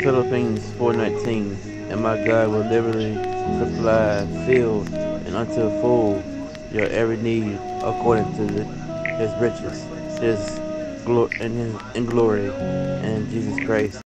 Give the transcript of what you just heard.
Philippians 4:19, and my God will liberally supply, fill, and unto full your every need according to the, His riches, His glory, and His in glory, and Jesus Christ.